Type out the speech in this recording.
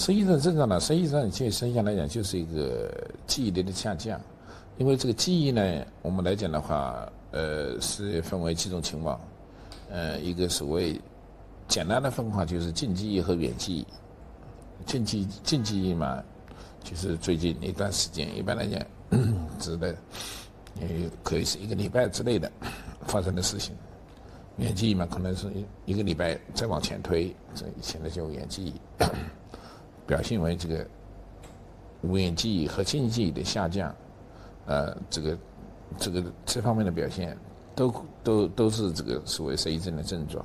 失忆症症状呢，实际上就实际上来讲就是一个记忆力的下降，因为这个记忆呢，我们来讲的话，呃，是分为几种情况，呃，一个所谓简单的分化就是近记忆和远记忆，近记近记忆嘛，就是最近一段时间，一般来讲，指的也可以是一个礼拜之内的发生的事情。远记忆嘛，可能是一一个礼拜再往前推，这现在叫远记忆，表现为这个远记忆和近记忆的下降，呃，这个这个这方面的表现，都都都是这个所谓失忆症的症状。